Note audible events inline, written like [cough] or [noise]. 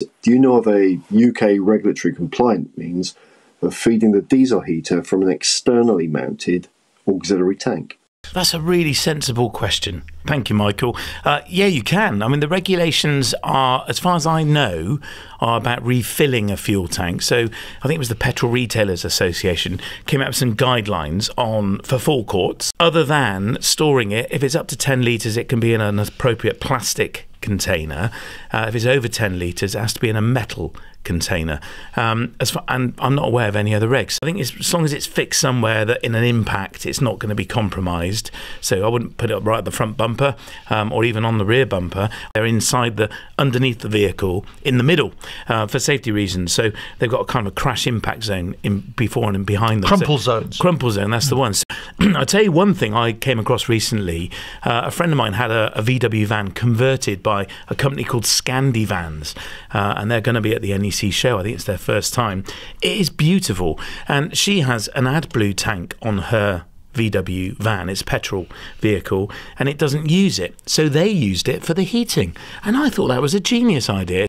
Do you know of a UK regulatory compliant means of feeding the diesel heater from an externally mounted auxiliary tank? That's a really sensible question. Thank you, Michael. Uh, yeah, you can. I mean, the regulations are, as far as I know, are about refilling a fuel tank. So I think it was the Petrol Retailers Association came out with some guidelines on for forecourts. Other than storing it, if it's up to 10 litres, it can be in an appropriate plastic container. Uh, if it's over 10 litres, it has to be in a metal container. Um, as far, and I'm not aware of any other regs. I think as long as it's fixed somewhere that in an impact it's not going to be compromised. So I wouldn't put it right at the front bumper um, or even on the rear bumper. They're inside the underneath the vehicle in the middle uh, for safety reasons. So they've got a kind of crash impact zone in before and behind them. Crumple so, zones. Crumple zone. That's the one. So, [clears throat] I'll tell you one thing I came across recently. Uh, a friend of mine had a, a, VW van converted by a company called Scandi Vans, uh, and they're going to be at the NEC show. I think it's their first time. It is beautiful, and she has an AdBlue tank on her VW van, it's petrol vehicle, and it doesn't use it. So they used it for the heating. And I thought that was a genius idea.